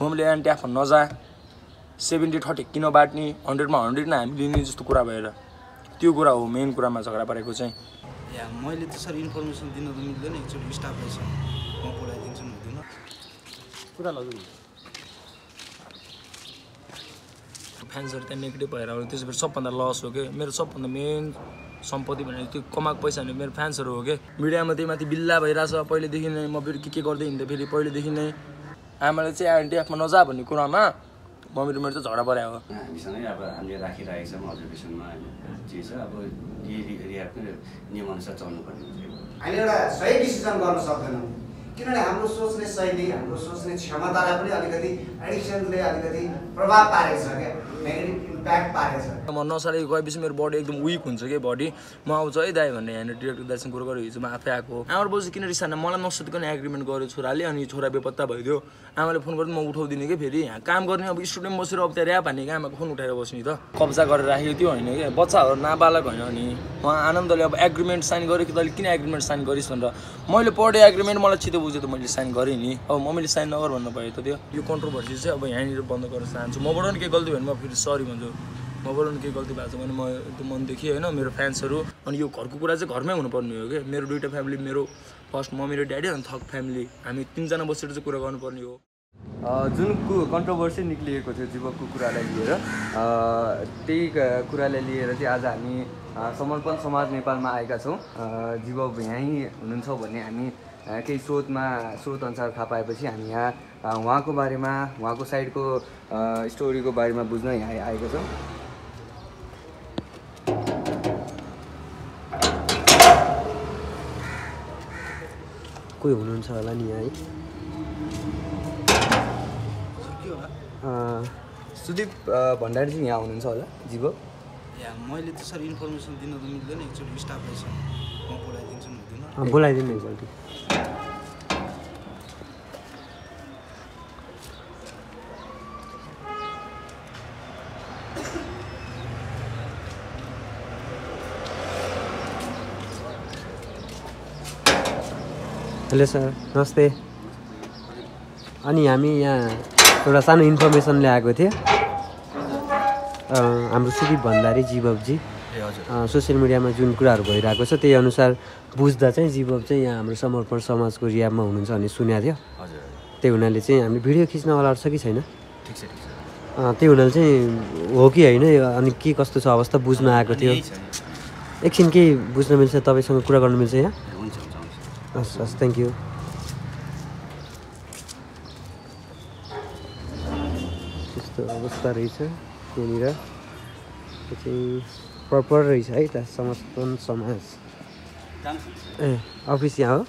मम्मीले एन्टी एफ नजा सेभेन्टी थर्टी किन बाट्ने हन्ड्रेडमा हन्ड्रेड नै हामी लिने जस्तो कुरा भएर त्यो कुरा हो मेन कुरामा झगडा परेको चाहिँ। या मैले त सर इन्फर्मेसन दिन त मिल्दैन एकचोटि स्टाफलाई छ म बोलाइदिन्छु नि हुँदैन कुरा लग्यो फ्यान्सहरू त्यहाँ नेगेटिभ भएर आउने त्यसो भए सबभन्दा लस हो कि? मेरो सबभन्दा मेन सम्पत्ति भनेको त्यो कमाएको पैसा भने मेरो फ्यान्सहरू हो कि? मिडियामा त्यही माथि बिल्ला भइरहेछ पहिलेदेखि नै म फेरि के के गर्दै हिँड्दै फेरि पहिलेदेखि नै आमाले चाहिँ एनटिएफमा नजा भन्ने कुरामा मम्मी र मेरो चाहिँ झगडा पऱ्यो हो। हामीसँगै अब हामीले राखिरहेको छौँ अब्जर्भेसनमा जे छ अब नियमअनुसार चल्नुपर्ने हुन्छ। हामीले एउटा सही डिसिजन गर्न सक्दैनौँ। किनभने हाम्रो सोच्ने शैली हाम्रो सोच्ने क्षमतालाई पनि अलिकति एडिक्सनले अलिकति प्रभाव पारेको छ क्या। नेगेटिभ इम्प्याक्ट पारेको छ म नसाले गएपछि मेरो बडी एकदम विक हुन्छ कि बडी म आउँछु है दाइ भन्ने होइन डिरेक्टर दाइसँग कुरो गरेर हिजो म आफै आएको। आमाले बोजू किन रिसाएन मलाई नसोधिकन एग्रिमेन्ट गर्यो छोराले अनि छोरा बेपत्ता भइदियो। आमाले फोन गर्दा म उठाउँदिनँ कि फेरि? यहाँ काम गर्ने अब स्टुडेन्ट बसेर अब त्यहाँ ऱ्याप हान्ने कि आमाको फोन उठाएर बस्ने त। कब्जा गरेर राखेको त्यो होइन कि? बच्चाहरू नाबालक होइन नि। उहाँ आनन्दले अब एग्रिमेन्ट साइन गरेँ कि तैँले किन एग्रिमेन्ट साइन गरिस् भनेर। मैले पढेँ एग्रिमेन्ट मलाई छिटो बुझ्यो त मैले साइन गरेँ नि। अब मम्मीले साइन नगर भन्नु भयो त त्यो। यो कन्ट्रोभर्सी चाहिँ अब यहाँनिर बन्द गर्न चाहन्छु। मबाट पनि केही गल्ती भयो भने म फेरि सरी भन्छु। पनि केही गल्ती भएको छ भने म एकदम मनदेखि होइन मेरो फ्यान्सहरू। अनि यो घरको कुरा चाहिँ घरमै हुनुपर्ने हो कि? मेरो दुइटा फ्यामिली मेरो फर्स्ट मम्मी र ड्याडी अनि थर्ड फ्यामिली। हामी तिनजना बसेर चाहिँ कुरा गर्नुपर्ने हो। जुन कु कन्ट्रोभर्सी निक्लिएको थियो जीवकको कुरालाई लिएर त्यही कुरालाई लिएर चाहिँ आज हामी समर्पण समाज नेपालमा आएका छौँ। जीवक यहीँ हुनुहुन्छ भन्ने हामी केही स्रोतमा स्रोत अनुसार थाहा पाएपछि हामी यहाँ उहाँको बारेमा उहाँको साइडको स्टोरीको बारेमा बुझ्न यहाँ आएका छौँ। कोही हुनुहुन्छ होला नि यहाँ है? सुदीप भण्डारी चाहिँ यहाँ हुनुहुन्छ होला? जीवक या मैले त सर इन्फर्मेसन दिन त मिल्दैन एकचोटि स्टाफलाई म बोलाइदिन्छु बोलाइदिनु नि हेलो सर नमस्ते। अनि हामी यहाँ एउटा सानो इन्फर्मेसन ल्याएको थियो हाम्रो सुदीप भण्डारी अँ, सोसियल मिडियामा जुन कुराहरू भइरहेको छ त्यही अनुसार बुझ्दा चाहिँ जीवक चाहिँ यहाँ हाम्रो समर्पण समाजको रियाबमा हुनुहुन्छ भन्ने सुनेको थियो। त्यही हुनाले चाहिँ हामीले भिडियो खिच्न अलाउड छ कि छैन? ठिक छ त्यही हुनाले चाहिँ हो कि होइन अनि के कस्तो छ अवस्था बुझ्न आएको थियो। एकछिन केही बुझ्न मिल्छ तपाईँसँग कुरा गर्नु मिल्छ यहाँ? हुन्छ। हस् हस् थ्याङ्क यू त्यस्तो अवस्था रहेछ यहाँनिर। त्यो चाहिँ प्रपर रहेछ है त समर्पण समाज। ए अफिस यहाँ हो?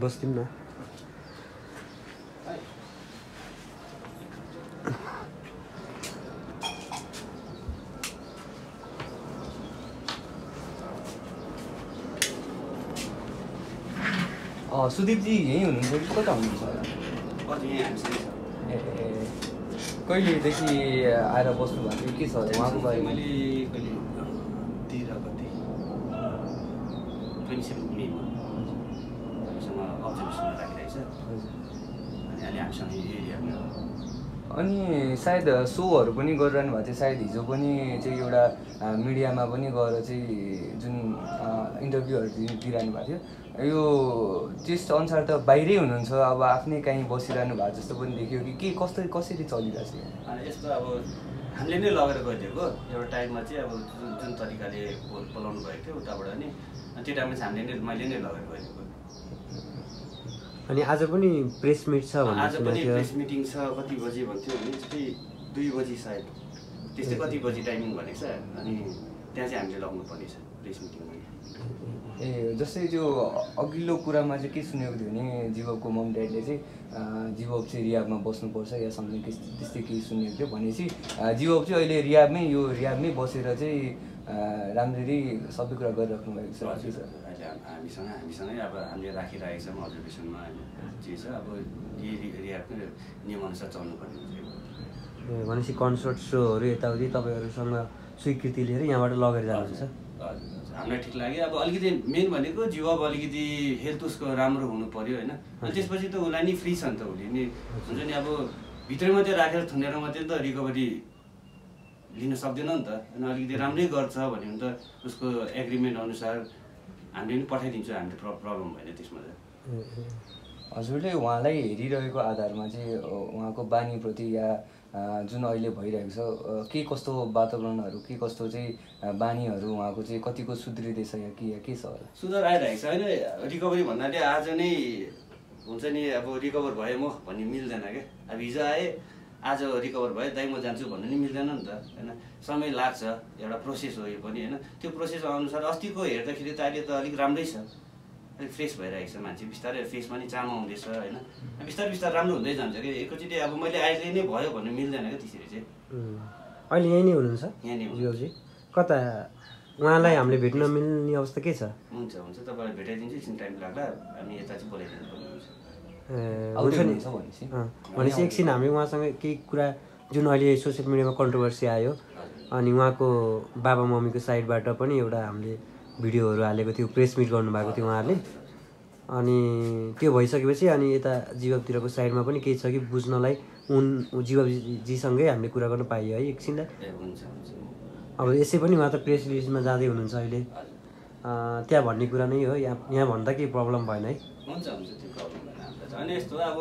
बस्दिउँ न। सुदीपजी यहीँ हुनुहुन्छ कि कता हुनुहुन्छ ए कहिलेदेखि आएर बस्नु भएको थियो के छ उहाँको बारेमा मैले कहिले तेह्र गते ट्वेन्टी सेभेन मेमा हामीसँग अब्जर्भेसनमा राखिरहेको छ अनि अहिले हामीसँग यो एरियामा अनि सायद सोहरू पनि गरिरहनु भएको थियो सायद हिजो पनि चाहिँ एउटा मिडियामा पनि गएर चाहिँ जुन इन्टरभ्यूहरू दिइरहनु भएको थियो। यो त्यस अनुसार त बाहिरै हुनुहुन्छ अब आफ्नै कहीँ बसिरहनु भएको जस्तो पनि देखियो कि के कस्तो कसरी चलिरहेको छ यस्तो अब हामीले नै लगेर गइदिएको एउटा टाइममा चाहिँ अब जुन जुन तरिकाले बोल- बोलाउनु भएको थियो उताबाट नि त्यो टाइममा चाहिँ हामीले नै मैले नै लगेर गइदिएको अनि आज पनि प्रेस मिट छ भन्ने आज पनि प्रेस मिटिङ छ कति बजी भन्थ्यो भने चाहिँ दुई बजी सायद। त्यस्तै कति बजी टाइमिङ भनेको छ? अनि त्यहाँ चाहिँ हामीले लग्नु पर्नेछ प्रेस मिटिङमा ए जस्तै त्यो अघिल्लो कुरामा चाहिँ के सुनेको थियो भने जीवकको मम ड्याडले चाहिँ जीवक चाहिँ रियाबमा बस्नुपर्छ या समथिङ त्यस- त्यस्तै केही सुनेको थियो भनेपछि जीवक चाहिँ अहिले रियाबमै यो रियाबमै बसेर चाहिँ राम्ररी सबै कुरा गरिराख्नु भएको छ। हजुर। हामीसँग हामीसँगै अब हामीले राखिरहेको छौँ अब्जर्भेसनमा होइन जे छ अब रियाक्टमै नियमअनुसार चल्नुपर्ने हुन्छ भनेपछि कन्सर्ट सोहरू यताउति तपाईँहरूसँग स्वीकृति लिएर यहाँबाट लगेर जानुहुन्छ? हजुर हामीलाई ठिक लाग्यो। अब अलिकति मेन भनेको जिउ अब अलिकति हेल्थ उसको राम्रो हुनु पऱ्यो होइन? अनि त्यसपछि त उसलाई नि फ्री छ नि त उसले नि। हुन्छ नि अब भित्रै मात्रै राखेर थुनेर मात्रै त रिकभरी लिन सक्दैन नि त। अनि अलिकति राम्रै गर्छ भने त उसको एग्रिमेन्ट अनुसार हामीले नि पठाइदिन्छौँ हामीले प्र प्रब्लम भएन त्यसमा ए। हजुरले उहाँलाई हेरिरहेको आधारमा चाहिँ उहाँको बानीप्रति या जुन अहिले भइरहेको छ के कस्तो वातावरणहरू के कस्तो चाहिँ बानीहरू उहाँको चाहिँ कतिको सुध्रिँदैछ या के या के छ होला? सुधार आइरहेको छ होइन? रिकभरी भन्नाले आज नै हुन्छ नि अब रिकभर भएँ म भन्ने मिल्दैन क्या। अब हिजो आएँ आज रिकभर भएँ दाइ म जान्छु भन्नु नि मिल्दैन नि त होइन? समय लाग्छ एउटा प्रोसेस हो यो पनि होइन? त्यो प्रोसेस अनुसार अस्तिको हेर्दाखेरि त अहिले त अलिक राम्रै छ। अलिक फ्रेस भइरहेको छ मान्छे बिस्तारै फेसमा नि चाम आउँदैछ होइन? बिस्तारै बिस्तारै राम्रो हुँदै जान्छ कि एकैचोटि अब मैले अहिले नै भयो भन्नु मिल्दैन क्या त्यसरी चाहिँ. अहिले यहीँ नै हुनुहुन्छ? यहाँ नै हुनुहुन्छ। कता? उहाँलाई हामीले भेट्न मिल्ने अवस्था के छ? हुन्छ हुन्छ। तपाईँलाई भेटाइदिन्छु एकछिन टाइम लाग्ला हामी यता चाहिँ बोलाइदिनु पर्ने हुन्छ। भनेपछि एकछिन हामी उहाँसँग केही कुरा जुन अहिले सोसियल मिडियामा कन्ट्रोभर्सी आयो अनि उहाँको बाबा मम्मीको साइडबाट पनि एउटा हामीले भिडियोहरू हालेको थियो प्रेस मिट गर्नुभएको थियो उहाँहरूले अनि त्यो भइसकेपछि अनि यता जीवकतिरको साइडमा पनि केही छ कि बुझ्नलाई उन जीवजीसँगै हामीले कुरा गर्न पाइयो है एकछिनलाई अब यसै पनि उहाँ त प्रेस रिलिजमा जाँदै हुनुहुन्छ अहिले त्यहाँ भन्ने कुरा नै हो यहाँ यहाँ भन्दा केही प्रब्लम भएन है हुन्छ हुन्छ त्यो प्रब्लम अनि यस्तो अब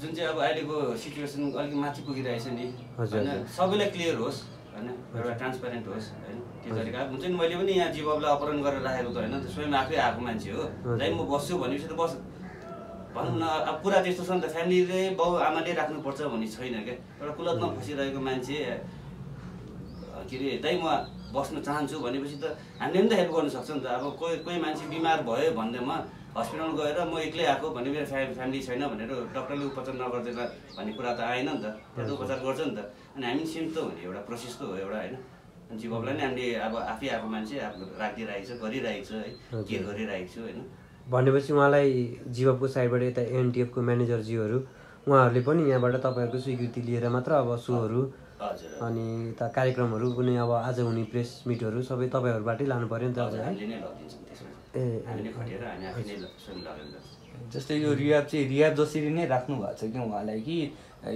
जुन चाहिँ अब अहिलेको सिचुएसन अलिक माथि पुगिरहेछ नि। होइन। सबैलाई क्लियर होस् होइन एउटा ट्रान्सपेरेन्ट होस् होइन त्यो तरिका हुन्छ नि मैले पनि यहाँ जीवलाई अपहरण गरेर राखेको त होइन स्वयं आफै आएको मान्छे हो। जहीँ म बस्छु भनेपछि त बस भनौँ न अब कुरा त्यस्तो छ नि त फ्यामिलीले बाउ आमाले राख्नुपर्छ भन्ने छैन क्या। एउटा कुलतमा फसिरहेको मान्छे के अरे दाइ म बस्न चाहन्छु भनेपछि त हामीले पनि त हेल्प गर्न सक्छ नि त। अब कोही कोही मान्छे बिमार भयो भन्दैमा हस्पिटल गएर म एक्लै आएको भने मेरो फ्या फ्यामिली छैन भनेर डक्टरले उपचार नगरिदिएला भन्ने कुरा त आएन नि त। त्यहाँ त उपचार गर्छ नि त। अनि हामी पनि सेम त हो नि एउटा प्रोसेस त हो एउटा होइन। अनि जीवकलाई नि हामीले अब आफै आएको मान्छे आफ्नो राखिदिइरहेको छ गरिरहेको छ है। केयर गरिरहेको छु होइन। भनेपछि उहाँलाई जीवको साइडबाट यता एनटिएफको म्यानेजरज्यूहरू उहाँहरूले पनि यहाँबाट तपाईँहरूको स्वीकृति लिएर मात्र अब सोहरू हजुर। अनि यता कार्यक्रमहरू कुनै अब आज हुने प्रेस मिटहरू सबै तपाईँहरूबाटै लानु पऱ्यो नि त जस्तै यो रियाब चाहिँ रियाब जसरी नै राख्नु भएको छ कि उहाँलाई कि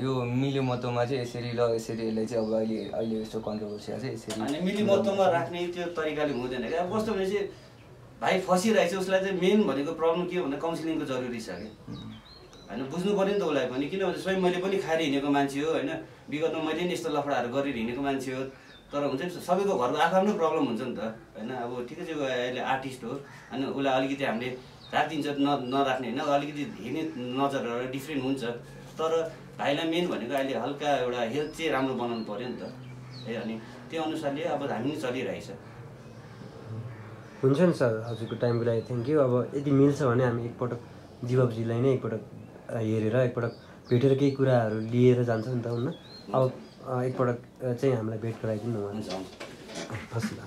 यो मिल्यो मतोमा चाहिँ यसरी ल यसरी यसलाई चाहिँ अब अहिले अहिले यस्तो कन्ट्रोभर्सिया चाहिँ यसरी अनि मिलिमत्वमा राख्ने त्यो तरिकाले हुँदैन क्या। अब कस्तो भने चाहिँ भाइ फसिरहेको छ उसलाई चाहिँ मेन भनेको प्रब्लम के हो भन्दा काउन्सिलिङको जरुरी छ कि होइन बुझ्नु पऱ्यो नि त उसलाई पनि। किनभने स्वयं मैले पनि खाएर हिँडेको मान्छे हो होइन। विगतमा मैले नि यस्तो लफडाहरू गरेर हिँडेको मान्छे हो। तर हुन्छ नि सबैको घरको आफ्नो प्रब्लम हुन्छ नि त होइन? अब ठिकै छ अहिले आर्टिस्ट हो अनि उसलाई अलिकति हामीले राखिदिन्छ न नराख्ने होइन? अलिकति हेर्ने नजरहरू डिफ्रेन्ट हुन्छ। तर भाइलाई मेन भनेको अहिले हल्का एउटा हेल्थ चाहिँ राम्रो बनाउनु पऱ्यो नि त है? अनि त्यो अनुसारले अब हामी पनि चलिरहेछ। हुन्छ नि सर हजुरको टाइमको लागि थ्याङ्क यू अब यदि मिल्छ भने हामी एकपटक जीवकजीलाई नै एकपटक हेरेर एकपटक भेटेर केही कुराहरू लिएर जान्छ नि त हुन्न? अब अ, चाहिँ हामीलाई भेट गराइदिनु न हुन्छ। हस् ल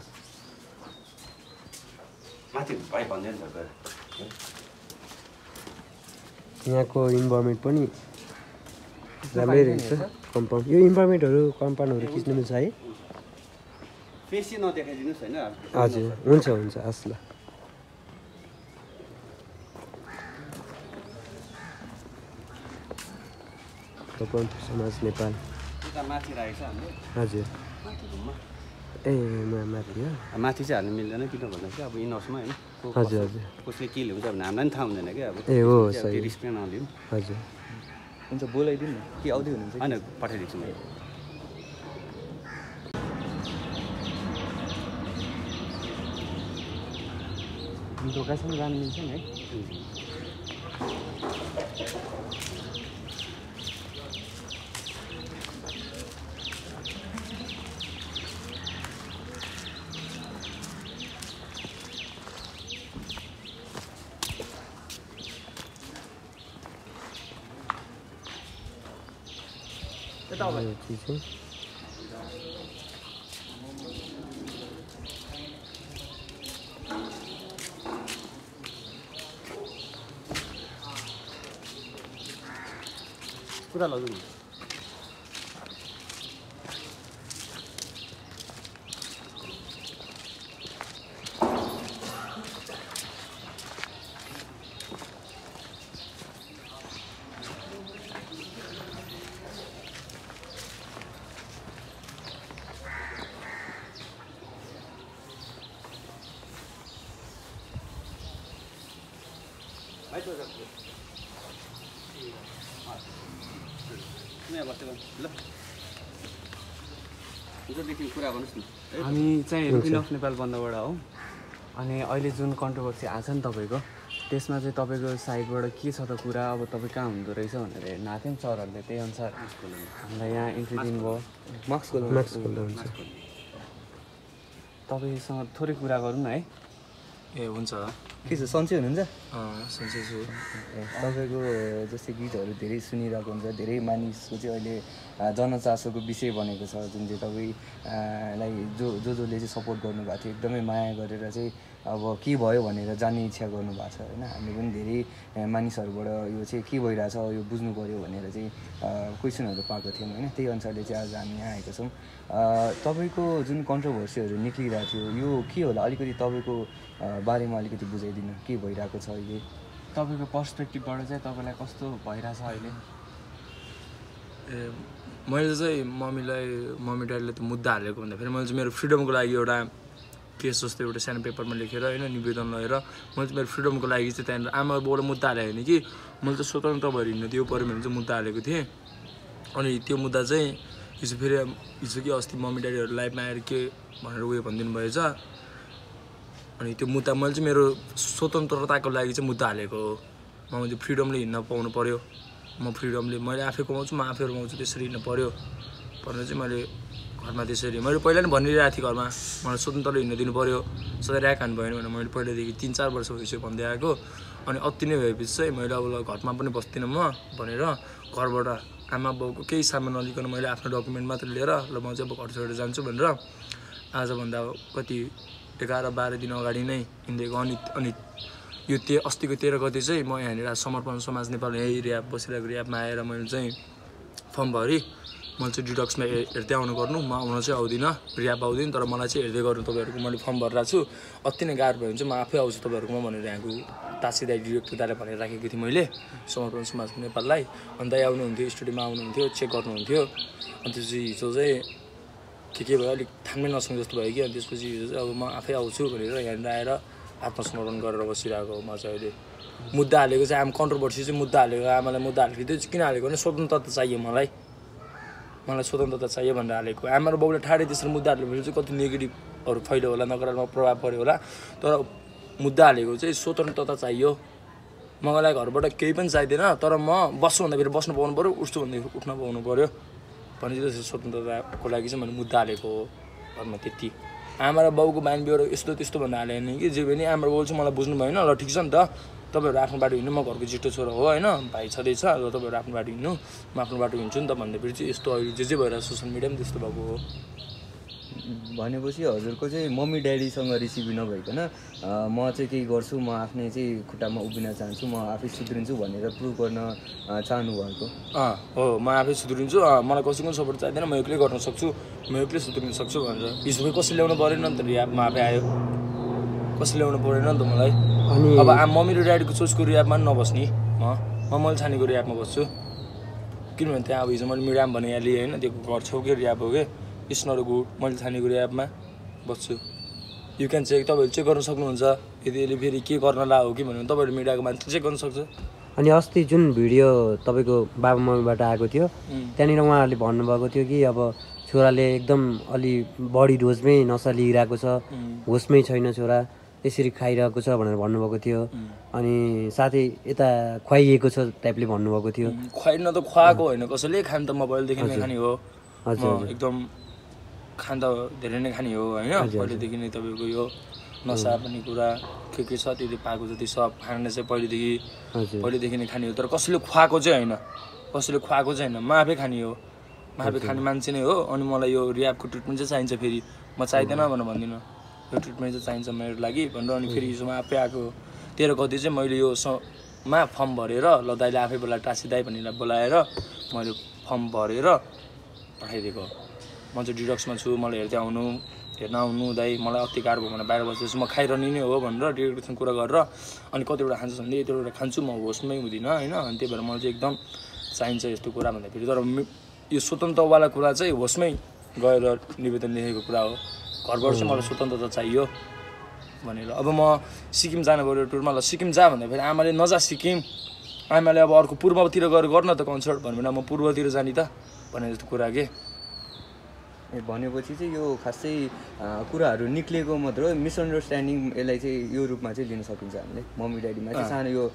माथि भाइ भन्दैन त गएर यहाँको इन्भाइरोमेन्ट पनि राम्रै रहेछ। कम्पाउन्ड यो इन्भाइरोमेन्टहरू कम्पाउन्डहरू खिच्नु मिल्छ है? चाहिँ नदेखाइदिनुहोस् होइन हजुर। हुन्छ हुन्छ। हस् ल। समाज नेपाल। माथि राखेको छ हामीले हजुर। ए मा- माथि हो? माथि चाहिँ हाल्नु मिल्दैन किन भन्दाखेरि अब इनर्समा होइन हजुर, हजुर। कसले के ल्याउँछ भने हामीलाई पनि थाहा हुँदैन क्या अब। ए, हो, रिस्क पनि नलिउँ हजुर। हुन्छ बोलाइदिनु न। कि आउँदै हुनुहुन्छ? होइन पठाइदिन्छु मैले। दोकानसम्म जानु मिल्छ नि है। यो चिज चाहिँ पुरा लग्नु हामी चाहिँ रुपिन अफ नेपाल बन्दबाट हो। अनि अहिले जुन कन्ट्रोभर्सी आएको छ नि तपाईँको त्यसमा चाहिँ तपाईँको साइडबाट के छ त कुरा? अब तपाईँ कहाँ हुँदो रहेछ भनेर हेर्न आएको थियौँ सरहरूले त्यही अनुसार। हामीलाई यहाँ इन्ट्री दिनुभयो। तपाईँसँग थोरै कुरा गरौँ न है। ए हुन्छ। के छ सन्चै हुनुहुन्छ सन्चै छु तपाईँको जस्तै गीतहरू धेरै सुनिरहेको हुन्छ धेरै मानिसको चाहिँ अहिले जनचासोको विषय बनेको छ जुन चाहिँ तपाईँ आ, लाई जो जो जसले चाहिँ सपोर्ट गर्नुभएको थियो एकदमै माया गरेर चाहिँ अब के भयो भनेर जान्ने इच्छा गर्नुभएको छ होइन हामीले पनि धेरै मानिसहरूबाट यो चाहिँ के भइरहेछ यो बुझ्नु पऱ्यो भनेर चाहिँ क्वेसनहरू पाएको थियौँ होइन त्यही अनुसारले चाहिँ आज हामी यहाँ आएका छौँ तपाईँको जुन कन्ट्रोभर्सीहरू निक्लिरहेको थियो यो के होला अलिकति तपाईँको बारेमा अलिकति बुझाइदिनु के भइरहेको छ अहिले? तपाईँको पर्सपेक्टिभबाट चाहिँ तपाईँलाई कस्तो भइरहेछ अहिले? ए मैले चाहिँ मम्मीलाई मम्मी ड्याडीले त मुद्दा हालेको भन्दाखेरि मैले चाहिँ मेरो फ्रिडमको लागि एउटा केस जस्तो एउटा सानो पेपरमा लेखेर होइन निवेदन लगेर मैले चाहिँ मेरो फ्रिडमको लागि चाहिँ त्यहाँनिर आमा मुद्दा हालेको होइन कि? मैले चाहिँ स्वतन्त्र भएर हिँड्नु त्यो पऱ्यो भने चाहिँ मुद्दा हालेको थिएँ। अनि त्यो मुद्दा चाहिँ हिजो फेरि हिजो कि अस्ति मम्मी ड्याडीहरू लाइफमा आएर के भनेर उयो भनिदिनु भएछ? अनि त्यो मुद्दा मैले चाहिँ मेरो स्वतन्त्रताको लागि चाहिँ मुद्दा हालेको हो। म फ्रिडमले हिँड्न पाउनु पऱ्यो म फ्रिडमले मैले आफै कमाउँछु म आफै कमाउँछु त्यसरी हिँड्नु पऱ्यो भनेर चाहिँ मैले घरमा त्यसरी मैले पहिला नै भनिरहेको थिएँ घरमा मलाई स्वतन्त्रले हिँड्न दिनु पऱ्यो सधैँ ऱ्याक हान्नु भएन भनेर मैले पहिल्यैदेखि तिन चार वर्ष भइसक्यो भन्दै आएको। अनि अति नै भएपछि चाहिँ मैले अब घरमा पनि बस्दिनँ म भनेर घरबाट आमा बाउको केही सामान नलिकन मैले आफ्नो डकुमेन्ट मात्र लिएर ल म चाहिँ अब घर छोडेर जान्छु भनेर आजभन्दा कति एघार बाह्र दिन अगाडि नै हिँडेको अनि अनि यो ते अस्तिको तेह्र गते चाहिँ म यहाँनिर समर्पण समाज नेपाल यही रियाब बसिरहेको रियाबमा आएर मैले चाहिँ फर्म भरेँ मैले चाहिँ डिडक्समा हेर्दै आउनु गर्नु। म आउन चाहिँ आउँदिनँ रियाब आउँदिनँ तर मलाई चाहिँ हेर्दै गर्नु तपाईँहरूको मैले फर्म भरिरहेको छु। अति नै गाह्रो भयो भने चाहिँ म आफै आउँछु तपाईँहरूकोमा भनेर यहाँको तासी दाई डिरेक्टर दाईलाई भनेर राखेको थिएँ मैले समर्पण समाज नेपाललाई। अनि दाई आउनुहुन्थ्यो स्टुडियोमा आउनुहुन्थ्यो चेक गर्नुहुन्थ्यो। अनि त्यसपछि हिजो चाहिँ के के भयो अलिक थाम्नै नसक्ने जस्तो भयो कि अनि त्यसपछि अब म आफै आउँछु भनेर यहाँनिर आएर आत्मसमर्पण गरेर बसिरहेको म चाहिँ अहिले। मुद्दा हालेको चाहिँ आम कन्ट्रोभर्सी चाहिँ मुद्दा हालेको आमालाई मुद्दा हालेको त्यो किन हालेको भने स्वतन्त्रता चाहियो मलाई। मलाई स्वतन्त्रता चाहियो भनेर हालेको। आमा र बाउले ठाडै त्यसरी मुद्दा हालेपछि चाहिँ कति नेगेटिभहरू फैल्यो होला नकारात्मक प्रभाव पऱ्यो होला। तर मुद्दा हालेको चाहिँ स्वतन्त्रता चाहियो। मलाई घरबाट केही पनि चाहिँदैन। तर म बस्छु भन्दाखेरि बस्नु पाउनु पऱ्यो उठ्छु भन्दाखेरि उठ्न पाउनु पऱ्यो भने चाहिँ त्यसरी स्वतन्त्रताको लागि चाहिँ मैले मुद्दा हालेको हो घरमा त्यति। आमा र बाउको बानी बेहोरा यस्तो त्यस्तो भन्दा हालेँ नि कि जे पनि आमा र बाउ चाहिँ मलाई बुझ्नु भएन। ल ठिक छ नि त। तपाईँहरू आफ्नो बाटो हिँड्नु म घरको जिटो छोरा हो होइन? भाइ छँदैछ र तपाईँहरू आफ्नो बाटो हिँड्नु म आफ्नो बाटो हिँड्छु नि त भन्दाखेरि चाहिँ यस्तो अहिले जे जे भएर सोसियल मिडिया पनि त्यस्तो भएको हो। भनेपछि हजुरको चाहिँ मम्मी ड्याडीसँग रिसिभी नभइकन म चाहिँ केही गर्छु म आफ्नै चाहिँ खुट्टामा उभिन चाहन्छु म आफै सुध्रिन्छु भनेर प्रुभ गर्न अ, चाहनुभएको। अँ हो म आफै सुध्रिन्छु मलाई कसैको सपोर्ट चाहिँदैन म एक्लै गर्न सक्छु म एक्लै सुध्रिन सक्छु भनेर। हिजो फेरि कसै ल्याउनु परेन नि त रियाबमा आफै आयो। कसै ल्याउनु परेन नि त मलाई? अनि अब आ मम्मी र ड्याडीको चोइसको रियाबमा पनि नबस्ने म म मैले छानेको रियाबमा बस्छु। किनभने त्यहाँ अब हिजो मैले मिडियामा भने यहाँ लिएँ होइन त्यो घर छेउकै रियाब हो कि? इट्स नट गुड मैले छानेको रियाबमा बस्छु। यु क्यान चेक तपाईँहरू चेक गर्न सक्नुहुन्छ। यदि यसले फेरि के गर्न ला हो कि भन्यो भने तपाईँहरू मिडियाको मान्छे चेक गर्न सक्छ। अनि अस्ति जुन भिडियो तपाईँको बाबा मम्मीबाट आएको थियो. त्यहाँनिर उहाँहरूले भन्नुभएको थियो कि अब छोराले एकदम अलि बढी डोजमै नसा लिइरहेको छ होसमै छैन छोरा त्यसरी खाइरहेको छ भनेर भन्नुभएको थियो। अनि साथै यता खुवाइएको छ टाइपले भन्नुभएको थियो। खुवाइन त खुवाएको होइन कसैले खानु त म पहिलेदेखि नै खाने हो। एकदम खान त धेरै नै खाने हो होइन? पहिलेदेखि नै तपाईँको यो नसा भन्ने कुरा के के छ त्यो पाएको जति सब खाने चाहिँ पहिलेदेखि पहिलेदेखि नै खाने हो। तर कसैले खुवाएको चाहिँ होइन। कसैले खुवाएको चाहिँ होइन। म आफै खाने हो। म आफै खाने मान्छे नै हो। अनि मलाई यो रियाबको ट्रिटमेन्ट चाहिँ चाहिन्छ फेरि। म चाहिँदैन भनेर भन्दिनँ। यो ट्रिटमेन्ट चाहिँ चाहिन्छ मेरो लागि भनेर। अनि फेरि हिजो म आफै आएको तेह्र गति चाहिँ मैले यो मा फर्म भरेर ल दाइले आफै बोलाएर टासी दाई भन्नेलाई बोलाएर मैले फर्म भरेर पठाइदिएको म चाहिँ डिडक्समा छु मलाई हेर्दै आउनु हेर्न आउनु दाइ मलाई अति गाह्रो भयो भने बाहिर बस्दैछु म खाइरहने नै हो भनेर डिरेक्टरसँग कुरा गरेर अनि कतिवटा खान्छस् भने यतिवटा खान्छु म होसमै हुँदिनँ होइन? अनि त्यही भएर मलाई चाहिँ एकदम चाहिन्छ यस्तो कुरा भन्दाखेरि। तर यो स्वतन्त्रवाला कुरा चाहिँ होसमै गएर निवेदन लेखेको कुरा हो। घरबाट चाहिँ मलाई स्वतन्त्रता चाहियो भनेर। अब म सिक्किम जानु पऱ्यो टुरमा ल सिक्किम जा भन्दा फेरि आमाले नजा सिक्किम। आमाले अब अर्को पूर्वतिर गएर गर्न त कन्सर्ट भन्यो भने म पूर्वतिर जाने त भनेर जस्तो कुरा के? भनेपछि चाहिँ यो खासै कुराहरू निक्लिएको मात्र हो। मिसअन्डरस्ट्यान्डिङ यसलाई चाहिँ यो रूपमा चाहिँ लिन सकिन्छ हामीले। मम्मी ड्याडीमा चाहिँ सानो यो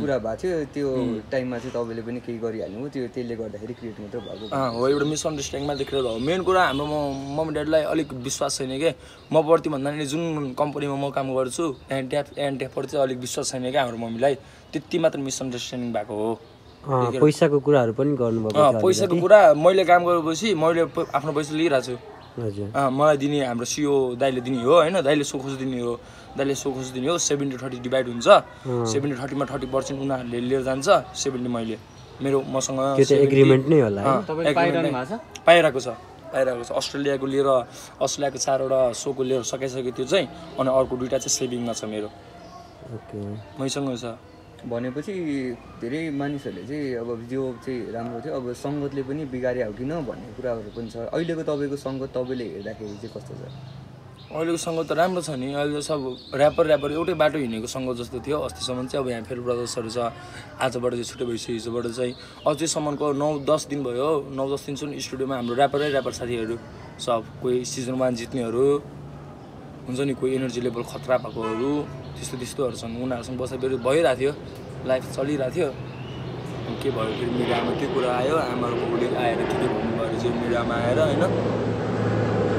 कुरा भएको थियो। त्यो टाइममा चाहिँ तपाईँले पनि केही गरिहाल्नु हो त्यो त्यसले गर्दाखेरि क्रिएट मात्र भएको हो। एउटा मिसअन्डरस्ट्यान्डिङमा देखेर हो। मेन कुरा हाम्रो म मम्मी ड्याडीलाई अलिक विश्वास छैन कि? म प्रति भन्दा नि जुन कम्पनीमा म काम गर्छु एनट्याप एनट्यापप्रति चाहिँ अलिक विश्वास छैन क्या हाम्रो मम्मीलाई? त्यति मात्र मिसअन्डरस्ट्यान्डिङ भएको हो। पैसाको कुराहरू पनि थियो पैसाको कुरा मैले काम गरेपछि मैले आफ्नो पैसा लिइरहेको छु। हजुर। मलाई दिने हाम्रो सिओ दाइले दिने हो होइन? दाइले सोखोस दिने हो दाइले सोखोस दिने हो सेभेन्टी थर्टी डिभाइड हुन्छ। सेभेन्टी थर्टीमा थर्टी पर्सेन्ट उनीहरूले लिएर जान्छ सेभेन्टी मैले मेरो मसँग त्यो चाहिँ 70 एग्रिमेन्ट नै होला? पाइरहेको छ पाइरहेको छ। अस्ट्रेलियाको लिएर अस्ट्रेलियाको चारवटा सोको लिएर सकाइसक्यो त्यो चाहिँ अनि अर्को दुइटा चाहिँ सेभिङमा छ मेरो। ओके। मैसँग छ। भनेपछि धेरै मानिसहरूले चाहिँ अब जो चाहिँ राम्रो थियो। अब सङ्गतले पनि बिगारे हो किन भन्ने कुराहरू पनि छ। अहिलेको तपाईँको सङ्गत तपाईँले हेर्दाखेरि चाहिँ कस्तो छ? अहिलेको सङ्गत त राम्रो छ नि। अहिले सब ऱ्यापर ऱ्यापर एउटै बाटो हिँडेको सङ्गत जस्तो थियो। अस्तिसम्म चाहिँ अब यहाँ फेरि ब्रदर्सहरू छ। आजबाट चाहिँ छुट्टै भइसक्यो हिजोबाट चाहिँ अझैसम्मको नौ दस दिन भयो। नौ दस दिनसम्म स्टुडियोमा हाम्रो ऱ्यापरै ऱ्यापर साथीहरू। सब कोही सिजन वान जित्नेहरू। हुन्छ नि कोही एनर्जी लेभल खतरा भएकोहरू त्यस्तो त्यस्तोहरू छन्। उनीहरूसँग बस्दा भइरहेको थियो। लाइफ चलिरहेको थियो। के भयो फेरि मिडियामा त्यो कुरा आयो। आमाहरू बाउले आएर के के भन्नुभयो चाहिँ मिडियामा आएर होइन।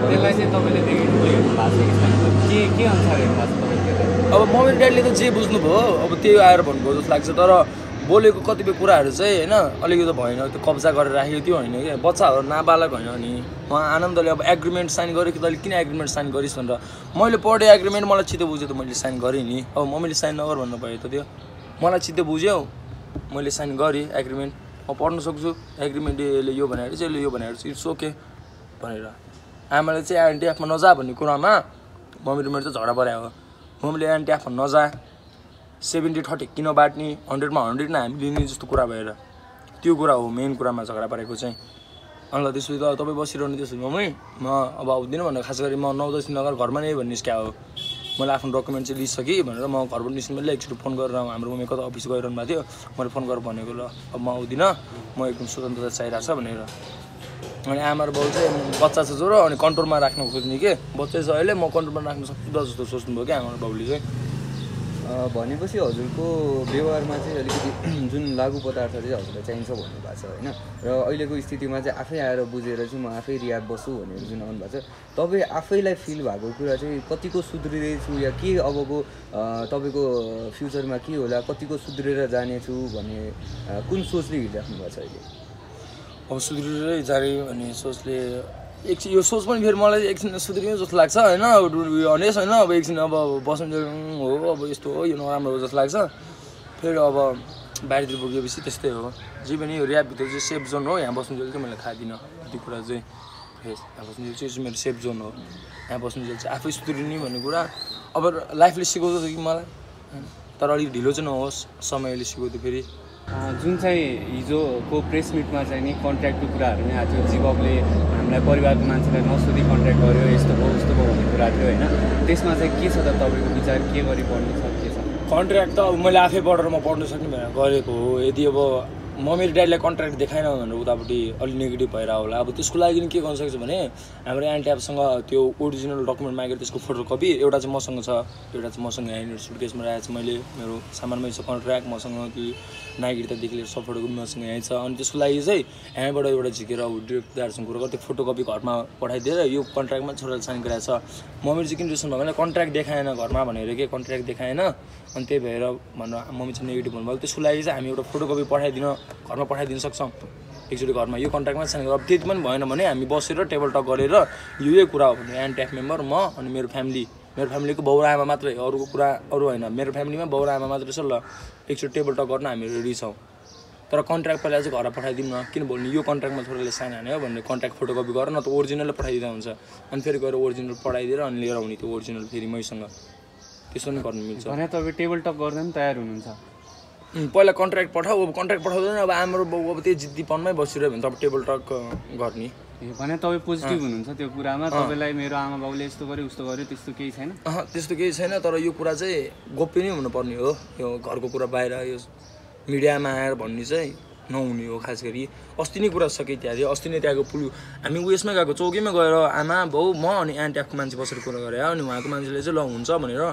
त्यसलाई चाहिँ तपाईँले कि के अनुसार अब मम्मी ड्याडीले त जे बुझ्नुभयो अब त्यही आएर भन्नुभयो जस्तो लाग्छ। तर बोलेको कतिपय कुराहरू चाहिँ होइन अलिकति भएन त्यो कब्जा गरेर राखेको त्यो होइन क्या। बच्चाहरू नाबालक होइन नि। उहाँ आनन्दले अब एग्रिमेन्ट साइन गरेँ कि तैँले किन एग्रिमेन्ट साइन गरिस् भनेर। मैले पढेँ एग्रिमेन्ट मलाई चित्त बुझ्यो त मैले साइन गरेँ नि। अब मम्मीले साइन नगर भन्नु भयो त त्यो। मलाई चित्त बुझ्यो मैले साइन गरेँ एग्रिमेन्ट म पढ्न सक्छु एग्रिमेन्ट यसले यो भनेर चाहिँ यसले यो भनेर चाहिँ इट्स ओके भनेर। आमाले चाहिँ एनटिएफमा नजा भन्ने कुरामा मम्मी र मेरो चाहिँ झगडा पऱ्यो हो मम्मीले एनटिएफमा नजा। सेभेन्टी थर्टी किन बाँट्ने हन्ड्रेडमा हन्ड्रेड नै हामी लिने जस्तो कुरा भएर त्यो कुरा हो मेन कुरामा झगडा परेको चाहिँ। अन्त त्यसपछि त तपाईँ बसिरहनु त्यसो मम्मी म अब आउँदिनँ भनेर खास गरी म नौ दस अगाडि घरमा नै भन्ने निस्क्या हो। मैले आफ्नो डकुमेन्ट चाहिँ लिइसकेँ भनेर म घरबाट निस्किनु मैले एकचोटि फोन गरेर हाम्रो मम्मी कता अफिस गइरहनु भएको थियो। मैले फोन गरेर भनेको ल अब म आउँदिनँ म एकदम स्वतन्त्रता चाहिरहेको छ भनेर। अनि आमा र बाउ चाहिँ बच्चा छ जोरो अनि कन्ट्रोलमा राख्न खोज्ने के? बच्चा छ अहिले म कन्ट्रोलमा राख्न सक्छु जस्तो सोच्नुभयो क्या आमा र बाउले चाहिँ? भनेपछि हजुरको व्यवहारमा चाहिँ अलिकति जुन लागु पदार्थ चाहिँ हजुरलाई चाहिन्छ भन्नु भएको छ होइन? र अहिलेको स्थितिमा चाहिँ आफै आएर बुझेर चाहिँ म आफै रियाद बस्छु भनेर जुन आउनु भएको छ तपाईँ आफैलाई फिल भएको कुरा चाहिँ कतिको सुध्रिँदैछु या के अबको तपाईँको फ्युचरमा के होला कतिको सुध्रेर जानेछु भन्ने कुन सोचले हिँडिराख्नु भएको छ अहिले? अब सुध्रिँदै जाने भन्ने सोचले एकछिन यो सोच पनि फेरि मलाई एकछिन सुध्रियो जस्तो लाग्छ होइन? हनेस होइन? अब एकछिन अब बस्नु हो अब यस्तो हो यो नराम्रो हो जस्तो लाग्छ। फेरि अब बाहिरतिर पुगेपछि त्यस्तै हो। जे पनि यो ऱ्यापभित्र चाहिँ सेफ जोन हो यहाँ बस्नुजेल चाहिँ मैले खाँदिनँ। त्यो कुरा चाहिँ फेस यहाँ बस्नुजेल चाहिँ मेरो सेफ जोन हो। यहाँ बस्नुजेल चाहिँ आफै सुध्रिने भन्ने कुरा अब लाइफले सिकाउँछ कि मलाई। तर अलिक ढिलो चाहिँ नहोस् समयले सिकाउँथ्यो फेरि। जुन चाहिँ हिजोको प्रेस मिटमा चाहिँ नि कन्ट्र्याक्टको कुराहरू नै थियो जीवकले हामीलाई परिवारको मान्छेलाई नसोधी कन्ट्र्याक्ट गर्यो यस्तो भयो उस्तो भयो भन्ने कुरा थियो होइन? त्यसमा चाहिँ के छ त तपाईँको विचार के गरी पढ्नु छ के छ? कन्ट्र्याक्ट त अब मैले आफै पढेर म पढ्नु सक्ने भनेर गरेको हो। यदि अब म मेरो ड्याडीलाई कन्ट्र्याक्ट देखाएन भनेर उतापट्टि अलिक नेगेटिभ भएर होला। अब त्यसको लागि के गर्न सक्छु भने हाम्रो एनट्यापसँग त्यो ओरिजिनल डकुमेन्ट मागेर त्यसको फोटोकपी एउटा चाहिँ मसँग छ एउटा चाहिँ मसँग यहाँनिर सुटकेसमा राखेको छ मैले। मेरो सामानमै छ कन्ट्र्याक्ट मसँग कि नागरिकतादेखि लिएर सब फोटोकपी मसँग यहीँ छ। अनि त्यसको लागि चाहिँ यहाँबाट एउटा झिकेर अब डिरेक्टरसँग कुरो गर्दै फोटोकपी घरमा पठाइदिएर यो कन्ट्र्याक्टमा छोराले साइन गराएको छ। मम्मी चाहिँ किन रिसन भयो भने कन्ट्र्याक्ट देखाएन घरमा भनेर के? कन्ट्र्याक्ट देखाएन। अनि त्यही भएर भनेर मम्मी चाहिँ नेगेटिभ भन्नुभयो। त्यसको लागि चाहिँ हामी एउटा फोटोकपी पठाइदिन घरमा पठाइदिन सक्छौँ। एकचोटि घरमा यो कन्ट्र्याक्टमा साइन गरेर अब त्यति पनि भएन भने हामी बसेर टेबल टक गरेर यो यही कुरा हो भने एनट्याफ मेम्बर म अनि मेरो फ्यामिली मेरो फ्यामिलीको बाउ र आमा मात्रै अरूको कुरा अरू होइन। मेरो फ्यामिलीमा बाउ र आमा मात्रै छ ल। एकचोटि टेबल टक गर्न हामी रेडी छौँ। तर कन्ट्र्याक्ट पहिला चाहिँ घर पठाइदिउँ न किनभने यो कन्ट्र्याक्टमा छोराले साइन हान्यो भने कन्ट्र्याक्ट फोटोकपी गर न त ओरिजिनलै पठाइदिँदा हुन्छ। अनि फेरि गएर ओरिजिनल पठाइदिएर अनि लिएर आउने त्यो ओरिजिनल फेरि मैसँग। त्यसो पनि गर्नु मिल्छ। भने तपाईँ टेबल टक गर्दा पनि तयार हुनुहुन्छ। पहिला कन्ट्र्याक्ट पठाऊ अब कन्ट्र्याक्ट पठाउँदैन अब हाम्रो बाउ अब त्यही जिद्दीपनमै बसिरह्यो भने त अब टेबल टक गर्ने। भने तपाईँ पोजिटिभ हुनुहुन्छ त्यो कुरामा। तपाईँलाई मेरो आमा बाउले यस्तो गर्यो उस्तो गर्यो त्यस्तो केही छैन। त्यस्तो केही छैन तर यो कुरा चाहिँ गोप्य नै हुनुपर्ने हो। यो घरको कुरा बाहिर यो मिडियामा आएर भन्ने चाहिँ नहुने हो खास गरी। अस्ति नै कुरा सकेँ त्यहाँ थियो अस्ति नै त्यहाँको पुल। हामी उयसमै गएको चौकीमा गएर आमा बाउ म अनि आन्टी आफको मान्छे बसेर कुरा गरेँ। अनि उहाँको मान्छेले चाहिँ ल हुन्छ भनेर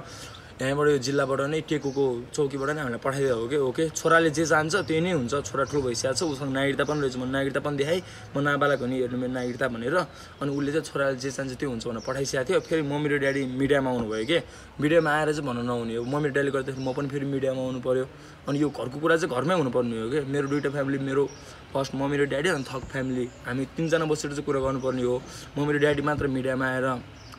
यहाँबाट यो जिल्लाबाट नै टेकुको चौकीबाट नै हामीलाई पठाइदिएको हो कि? ओके छोराले जे चाहन्छ त्यही नै हुन्छ। छोरा ठुलो भइसकेको छ उसँग नागरिकता पनि रहेछ। म नागरिकता पनि देखाएँ। म नाबालक हो नि हेर्नु मेरो नागरिकता भनेर। अनि उसले चाहिँ छोराले जे चाहन्छ त्यो हुन्छ भनेर पठाइसकेको थियो। फेरि मम्मी र ड्याडी मिडियामा आउनुभयो कि? मिडियामा आएर चाहिँ भन्नु नहुने हो। मम्मी ड्याडीले गर्दाखेरि म पनि फेरि मिडियामा आउनु पऱ्यो अनि यो घरको कुरा चाहिँ घरमै हुनुपर्ने हो कि? मेरो दुइटा फ्यामिली मेरो फर्स्ट मम्मी र ड्याडी अनि थर्ड फ्यामिली। हामी तिनजना बसेर चाहिँ कुरा गर्नुपर्ने हो। मम्मी र ड्याडी मात्र मिडियामा आएर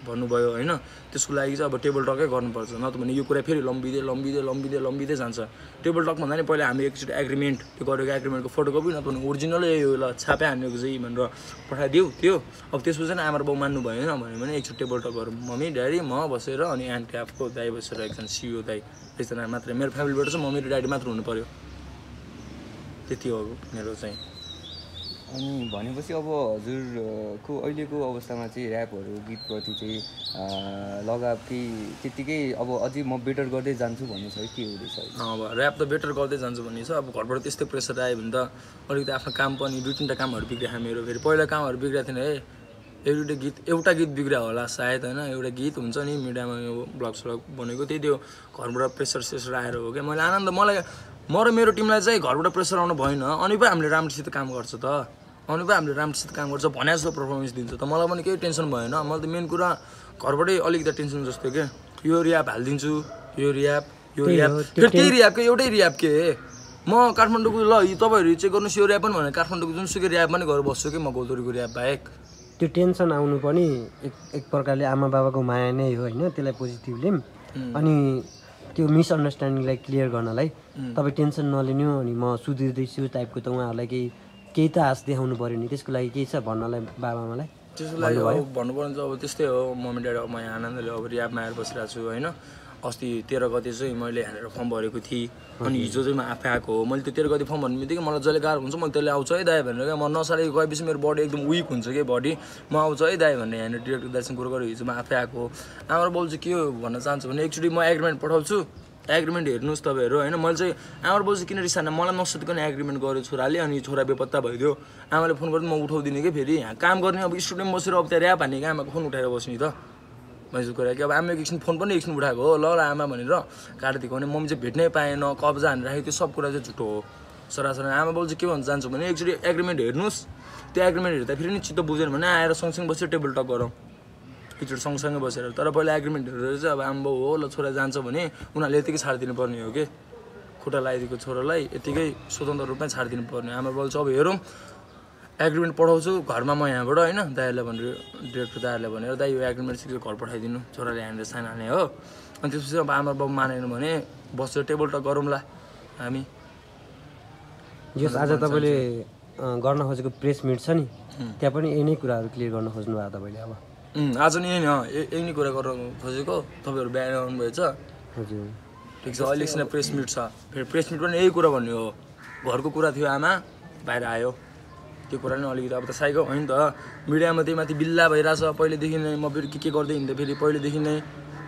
भन्नुभयो होइन? त्यसको लागि चाहिँ अब टेबल टकै गर्नुपर्छ। नत्र भने यो कुरा फेरि लम्बिँदै लम्बिँदै लम्बिँदै लम्बिँदै जान्छ। टेबल टक भन्दा नि पहिला हामी एकचोटि एग्रिमेन्ट त्यो गरेको एग्रिमेन्टको फोटोकपी नत्र भने ओरिजिनलै यो ल छापे हानेको चाहिँ भनेर पठाइदियो त्यो। अब त्यसपछि चाहिँ आमा बाउ मान्नु भएन भने एकचोटि टेबल टक गरौँ। मम्मी ड्याडी म बसेर अनि आन्टी आफको दाई बसेर एकजना सियो दाई एकजना मात्रै। मेरो फ्यामिलीबाट चाहिँ मम्मी र ड्याडी मात्र हुनु पऱ्यो त्यति हो मेरो चाहिँ। अनि भनेपछि अब हजुरको अहिलेको अवस्थामा चाहिँ ऱ्यापहरू गीतप्रति चाहिँ लगाव केही त्यत्तिकै अब अझै म बेटर गर्दै जान्छु भन्ने छ कि हुँदैछ? अब ऱ्याप त बेटर गर्दै जान्छु भन्ने छ। अब घरबाट त्यस्तै प्रेसर आयो भने त अलिकति आफ्नो काम पनि दुई तिनवटा कामहरू बिग्रियो मेरो फेरि पहिला कामहरू बिग्रिएको थिएन है एउटा गीत एउटा गीत बिग्रियो होला सायद होइन। एउटा गीत हुन्छ नि मिडियामा यो ब्लग स्लग बनेको त्यही त्यो घरबाट प्रेसर सेसर आएर हो क्या। मैले आनन्द मलाई म र मेरो टिमलाई चाहिँ घरबाट प्रेसर आउनु भएन। अनि पो हामीले राम्रोसित काम गर्छ त। अनि पो हामीले राम्रोसित काम गर्छ भने जस्तो पर्फर्मेन्स दिन्छ त। मलाई पनि केही टेन्सन भएन। मैले त मेन कुरा घरबाटै अलिकति टेन्सन जस्तो के? यो रियाप हालिदिन्छु। यो रियाप यो रियाप त्यही रियापको एउटै रियाप के? म काठमाडौँको ल यी तपाईँहरू चेक गर्नुहोस् यो ऱ्याप पनि भने काठमाडौँको जुनसुकै ऱ्याप पनि गएर बस्छु कि म गौतरीको ऱ्याप बाहेक। त्यो टेन्सन आउनु पनि एक एक प्रकारले आमा बाबाको माया नै हो होइन? त्यसलाई पोजिटिभली अनि त्यो मिसअन्डरस्ट्यान्डिङलाई क्लियर गर्नलाई तपाईँ टेन्सन नलिनु अनि म सुध्रिँदैछु टाइपको त उहाँहरूलाई केही केही त आश देखाउनु पऱ्यो नि। त्यसको लागि केही छ भन्नलाई बाबामालाई? त्यसको लागि अब भन्नुपर्ने चाहिँ अब त्यस्तै हो। मम्मी ड्याडी अब म यहाँ आनन्दले अब रियापमा आएर बसिरहेको छु होइन? अस्ति तेह्र गते चाहिँ मैले यहाँनिर फर्म भरेको थिएँ। अनि हिजो चाहिँ म आफै आएको हो। मैले त्यो तेह्र गते फर्म भन्ने बित्तिकै मलाई जसले गाह्रो हुन्छ मैले त्यसले आउँछ है दाइ भनेर क्या। म नसालेको गएपछि मेरो बडी एकदम विक हुन्छ कि बडी म आउँछ है दाइ भनेर यहाँनिर डिरेक्टर दाइसँग कुरो गरेर हिजो म आफै आएको हो। आमाले बोल्छु के हो भन्न चाहन्छु? भने एकचोटि म एग्रिमेन्ट पठाउँछु। एग्रिमेन्ट हेर्नुहोस् तपाईँहरू होइन? मैले चाहिँ आमाले बोल्छु किन रिसाना मलाई नसोधिकन एग्रिमेन्ट गरेँ छोराले अनि छोरा बेपत्ता भइदियो। आमाले फोन गर्दा म उठाउँदिनँ कि फेरि। यहाँ काम गर्ने अब स्टुडेन्ट बसेर अब त्यहाँ ऱ्याप हान्ने कि आमाको फोन उठाएर बस्ने त। मैले कुरा कि अब आमाको एकछिन फोन पनि एकछिन उठाएको हो ल ल आमा भनेर काटिदिएको भने मम्मी चाहिँ भेट्नै पाएन कब्जा हानेर राखेको त्यो सब कुरा चाहिँ झुटो हो। सरासरी आमा बाउ चाहिँ के भन्न चाहन्छु भने एकचोटि एग्रिमेन्ट हेर्नुहोस्। त्यो एग्रिमेन्ट हेर्दा फेरि नि चित्त बुझेन भने आएर सँगसँगै बसेर टेबल टक गरौँ। एकचोटि सँगसँगै बसेर तर पहिला एग्रिमेन्ट हेरेर चाहिँ अब आमा बाउ हो ल छोरा जान्छ भने उनीहरूले यतिकै छाडिदिनु पर्ने हो कि? खुट्टा लगाइदिएको छोरालाई यतिकै स्वतन्त्र रूपमा छाडिदिनु पर्ने आमा बाउ चाहिँ अब हेरौँ एग्रिमेन्ट पठाउँछु। घरमा म यहाँबाट होइन? दाइहरूलाई भनेर डिरेक्टर दाइहरूलाई भनेर दाइ यो एग्रिमेन्ट सिकेर घर पठाइदिनु। छोराले यहाँनिर साइन हाने हो। अनि त्यसपछि अब आमा बाउ मानेन भने बसेर टेबल टक गरौँला हामी। जस आज तपाईँले गर्न खोजेको प्रेस मिट छ नि त्यहाँ पनि यही नै कुराहरू क्लियर गर्न खोज्नु भएको तपाईँले अब। आज नि यही न यही नै कुरा गर्न खोजेको। तपाईँहरू बिहान आउनुभएछ। हजुर। ठिक छ अहिले एकछिन प्रेस मिट छ। फेरि प्रेस मिट पनि यही कुरा भन्ने हो। घरको कुरा थियो आमा बाहिर आयो। त्यो कुरा नै अलिकति अब त साइको हो नि त। मिडियामा त्यही माथि बिल्ला भइरहेछ। पहिलेदेखि नै म फेरि के के गर्दै हिँड्दै फेरि पहिलेदेखि नै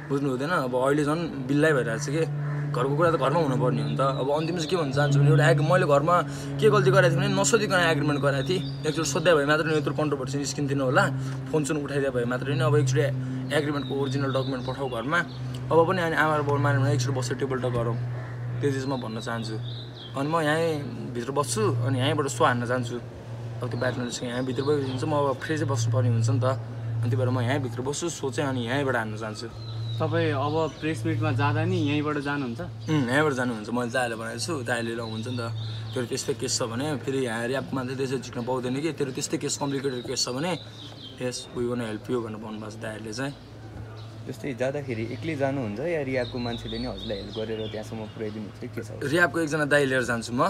बुझ्नु हुँदैन। अब अहिले झन् बिल्लै भइरहेको छ कि? घरको कुरा त घरमा हुनुपर्ने हो नि त। अब अन्तिम चाहिँ के भन्न चाहन्छु भने एउटा मैले घरमा के गल्ती गरेको थिएँ भने नसोधिकन एग्रिमेन्ट गराएको थिएँ। एकचोटि सोध्दा भए मात्रै यत्रो कन्ट्रोभर्सी निस्किन्थेन होला। फोन सुन उठाइदिए भए मात्रै नि। अब एकचोटि एग्रिमेन्टको ओरिजिनल डकुमेन्ट पठाऊ घरमा। अब पनि अनि आमा बाउ भने एकचोटि बसेर टेबल टक गरौँ। त्यो चिज म भन्न चाहन्छु। अनि म यहीँ भित्र बस्छु अनि यहीँबाट सो हान्न जान्छु अब त्यो ब्याटनरसँग यहाँ भित्र गइन्छ म अब फ्रेसै बस्नुपर्ने हुन्छ नि त। अनि त्यही भएर म यहीँ भित्र बस्छु सो चाहिँ अनि यहीँबाट हान्न चाहन्छु। तपाईँ अब प्रेस मिटमा जाँदा नि यहीँबाट जानुहुन्छ? यहीँबाट जानुहुन्छ। मैले दाइले भनेको छु दाइले ल हुन्छ नि त। तेरो त्यस्तै केस छ भने फेरि यहाँ ऱ्यापमा चाहिँ त्यसै झिक्न पाउँदैन कि? तेरो त्यस्तै केस कम्प्लिकेटेड केस छ भने yes we want help you भनेर भन्नुभएको छ दाइहरूले चाहिँ। जस्तै जाँदाखेरि एक्लै जानुहुन्छ या रियाको मान्छेले नै हजुरलाई हेल्प गरेर त्यहाँसम्म पुऱ्याइदिनुहुन्छ? के छ रियापको एकजना दाइ लिएर जान्छु म।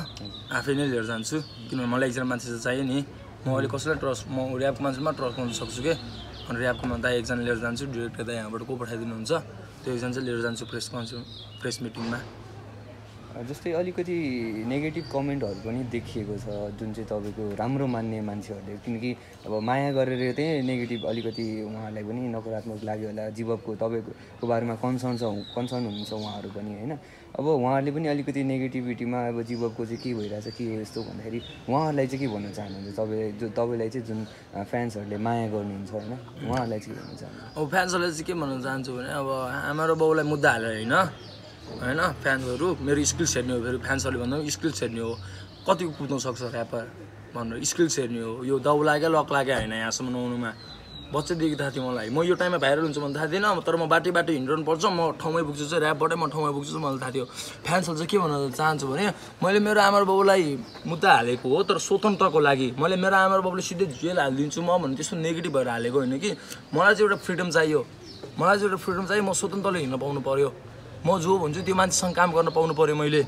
आफै नै लिएर जान्छु। किनभने मलाई एकजना मान्छे चाहिँ चाहियो नि। म अहिले कसैलाई ट्रस्ट म ऱ्यापको मान्छेमा ट्रस्ट गर्न सक्छु कि? अनि ऱ्यापकोमा दाइ एकजना लिएर जान्छु। डिरेक्टर दाइ यहाँबाट को पठाइदिनुहुन्छ? त्यो एकजना चाहिँ लिएर जान्छु प्रेस कन्सु प्रेस मिटिङमा। जस्तै अलिकति नेगेटिभ कमेन्टहरू पनि देखिएको छ जुन चाहिँ तपाईँको राम्रो मान्ने मान्छेहरूले। किनकि अब माया गरेर चाहिँ नेगेटिभ अलिकति उहाँहरूलाई पनि नकारात्मक लाग्यो होला जीवको तपाईँको बारेमा कन्सर्न छ कन्सर्न हुनुहुन्छ उहाँहरू पनि होइन? अब उहाँहरूले पनि अलिकति नेगेटिभिटीमा अब जीवको चाहिँ के भइरहेछ के हो यस्तो भन्दाखेरि उहाँहरूलाई चाहिँ के भन्न चाहनुहुन्छ? तपाईँ जो तपाईँलाई चाहिँ जुन फ्यान्सहरूले माया गर्नुहुन्छ होइन? उहाँहरूलाई चाहिँ के भन्न चाहनुहुन्छ? अब फ्यान्सहरूलाई चाहिँ के भन्न चाहन्छु भने अब आमा र बाउलाई मुद्दा हालेर होइन होइन फ्यान्सहरू मेरो स्किल्स हेर्ने हो फेरि फ्यान्सहरूले भन्दा पनि स्किल्स हेर्ने हो। कतिको कुद्न सक्छ ऱ्यापर? भनेर स्किल्स हेर्ने हो। यो दाउ लाग्यो लक लाग्यो होइन यहाँसम्म आउनुमा। बच्चादेखि थाहा थियो मलाई। म यो टाइममा भाइरल हुन्छ भने थाहा थिएन तर म बाटो बाटो हिँडिरहनु पर्छ म ठाउँमै पुग्छु चाहिँ ऱ्यापबाटै म ठाउँमै पुग्छु मलाई थाहा थियो। फ्यान्सहरू चाहिँ के भन्न चाहन्छु भने मैले मेरो आमा बाबुलाई मुद्दा हालेको हो तर स्वतन्त्रको लागि। मैले मेरो आमा बाबुले सिधै जेल हालिदिन्छु म भने त्यस्तो नेगेटिभ भएर हालेको होइन कि? मलाई चाहिँ एउटा फ्रिडम चाहियो। मलाई चाहिँ एउटा फ्रिडम चाहियो म स्वतन्त्रले हिँड्न पाउनु पऱ्यो म जो भन्छु त्यो मान्छेसँग काम गर्न पाउनु पऱ्यो मैले।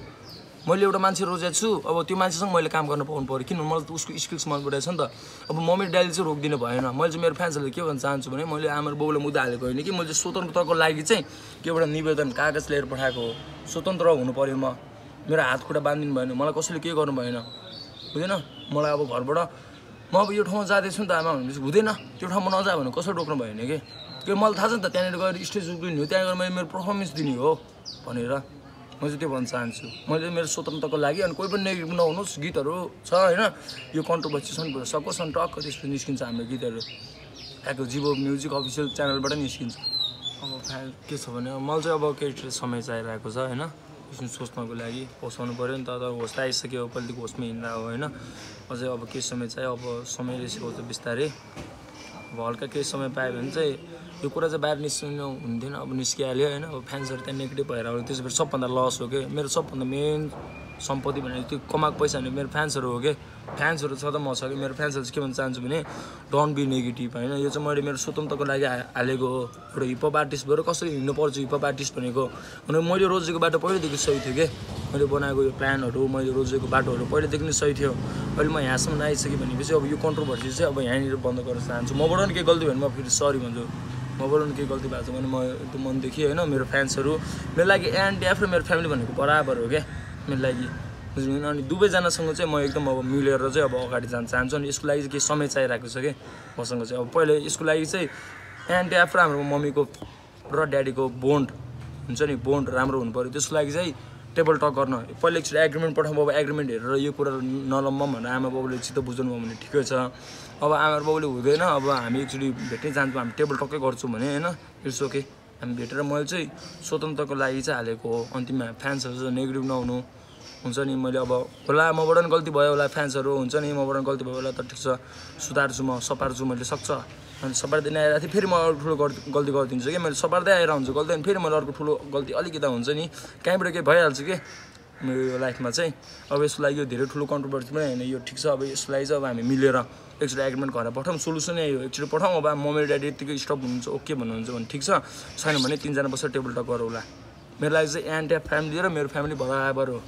मैले एउटा मान्छे रोजेको छु अब त्यो मान्छेसँग मैले काम गर्न पाउनु पऱ्यो किनभने मलाई त उसको स्किल्स मन परेको छ नि त। अब मम्मी ड्याडीले चाहिँ रोकिदिनु भएन। मैले चाहिँ मेरो फ्यान्सहरूले के भन्न चाहन्छु भने मैले आमा बाउलाई मुद्दा हालेको होइन कि मैले स्वतन्त्रताको लागि चाहिँ के एउटा निवेदन कागज लिएर पठाएको हो। स्वतन्त्र हुनु पऱ्यो म। मेरो हात खुट्टा बाँधिदिनु भएन। मलाई कसैले केही गर्नु भएन। बुझेन मलाई अब घरबाट म अब यो ठाउँमा जाँदैछु नि त आमा भनेपछि हुँदैन। त्यो ठाउँमा नजा भने कसरी रोक्नु भएन कि? त्यो मलाई थाहा छ नि त त्यहाँनिर गएर स्टेज उक्लिने हो त्यहाँ गएर मैले मेरो पर्फर्मेन्स दिने हो भनेर। म चाहिँ त्यो भन्न चाहन्छु। मैले मेरो स्वतन्त्रको लागि अनि कोही पनि नेगेटिभ नहुनुहोस् गीतहरू छ होइन? यो कन्ट्रोभर्सी छन् सकोस् अनि टक्क त्यसपछि निस्किन्छ हाम्रो गीतहरू। त्यहाँको जिबो म्युजिक अफिसियल च्यानलबाट निस्किन्छ। अब फ्यान के छ भने मलाई चाहिँ अब केही समय चाहिरहेको छ होइन? सोच्नको लागि होसाउनु पऱ्यो नि त त आइसक्यो पहिलेदेखि होसमै हिँड्दा हो होइन? अझै अब केही समय चाहियो अब समयले सिकाउँछ बिस्तारै। अब हल्का केही समय पायो भने चाहिँ यो कुरा चाहिँ बाहिर निस्किनु हुन्थेन। अब निस्किहाल्यो होइन। अब फ्यान्सहरू त्यहाँ नेगेटिभ भएर अब त्यसपछि सबभन्दा लस हो कि? मेरो सबभन्दा मेन सम्पत्ति भनेको त्यो कमाएको पैसा भने मेरो फ्यान्सहरू हो कि? फ्यान्सहरू छ त म छ कि? मेरो फ्यान्सहरू चाहिँ के भन्न चाहन्छु भने डोन्ट बी नेगेटिभ होइन? यो चाहिँ मैले मेरो स्वतन्त्रको लागि हालेको हो। एउटा हिपहप आर्टिस्ट भएर कसरी हिँड्नु पर्छ हिपहप आर्टिस्ट भनेको? भने मैले रोजेको बाटो पहिल्यैदेखि सही थियो कि? मैले बनाएको यो प्लानहरू मैले रोजेको बाटोहरू पहिल्यैदेखि नै सही थियो। अहिले म यहाँसम्म आइसकेँ भनेपछि अब यो कन्ट्रोभर्सी चाहिँ अब यहाँनिर बन्द गर्न चाहन्छु। मबाट पनि केही गल्ती भयो भने म फेरि सरी भन्छु। मबाट केही गल्ती भएको छ भने म एकदम मनदेखि होइन मेरो फ्यान्सहरू मेरो लागि एनडिएफ र मेरो फ्यामिली भनेको बराबर हो क्या मेरो लागि। बुझ्नु अनि दुवैजनासँग चाहिँ म एकदम अब मिलेर चाहिँ अब अगाडि जान चाहन्छु अनि यसको लागि चाहिँ केही समय चाहिरहेको छ कि मसँग चाहिँ। अब पहिला यसको लागि चाहिँ एनडिएफ र हाम्रो मम्मीको र ड्याडीको बोन्ड हुन्छ नि बोन्ड राम्रो हुनु पऱ्यो। त्यसको लागि चाहिँ टेबल टक गर्न। पहिला एकचोटि एग्रिमेन्ट पठाउँ अब एग्रिमेन्ट हेरेर यो कुरा नलम्बम भनेर आमा बाबुले चित्त बुझाउनु भयो भने ठिकै छ। अब आमा बाबुले हुँदैन अब हामी एकचोटि भेट्नै जान्छौँ हामी टेबल टक्कै गर्छौँ भने होइन? इट्स ओके हामी भेटेर मैले चाहिँ स्वतन्त्रको लागि चाहिँ हालेको हो। अन्तिममा फ्यान्सहरू नेगेटिभ नहुनु। हुन्छ नि मैले अब होला मबाट पनि गल्ती भयो होला फ्यान्सहरू हुन्छ नि मबाट पनि गल्ती भयो होला त ठिक छ। सुधार्छु म सपार्छु मैले सक्छ? अनि सपार्दै आइरहेको थिएँ फेरि म अरू ठुलो गल्ती गरिदिन्छु कि? मैले सपार्दै आएर हुन्छ गल्ती अनि फेरि मैले अर्को ठुलो गल्ती अलिकति हुन्छ नि। कहीँबाट केही भइहाल्छ कि? मेरो यो लाइफमा चाहिँ। अब यसको लागि यो धेरै ठुलो कन्ट्रोभर्सी पनि होइन यो ठिक छ अब यसको लागि चाहिँ अब हामी मिलेर एकचोटि एग्रिमेन्ट गरेर पठाउँ सोल्युसनै यो एकचोटि पठाउँ अब मम्मी ड्याडी यत्तिकै स्टप हुनुहुन्छ ओके भन्नुहुन्छ भने ठिक छ। छैन भने तिनजना बसेर टेबल टक गरौँला मेरो लागि चाहिँ एन्ड फ्यामिली र मेरो फ्यामिली बराबर हो।